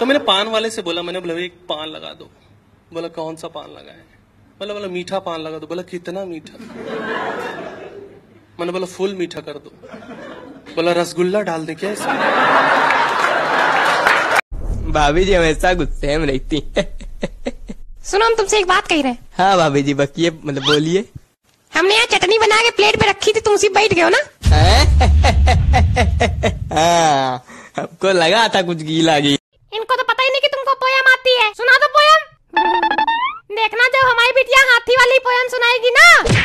तो मैंने पान वाले से बोला मैंने बोला एक पान लगा दो। बोला कौन सा पान लगाए बोला बोला मीठा पान लगा दो। बोला कितना मीठा? मैंने बोला फुल मीठा कर दो। बोला रसगुल्ला डाल दे क्या इसमें? भाभी जी हमेशा गुस्से में रहती सुनो हम तुमसे एक बात कह रहे हैं। हाँ भाभी जी बकिए मतलब बोलिए। हमने यहाँ चटनी बना के प्लेट पे रखी थी तुम उसी बैठ गए हो ना? हाँ? हमको लगा था कुछ गीला गी इनको तो पता ही नहीं कि तुमको पोयम आती है। सुना दो पोयम? देखना, जब हमारी बिटिया हाथी वाली पोयम सुनाएगी ना।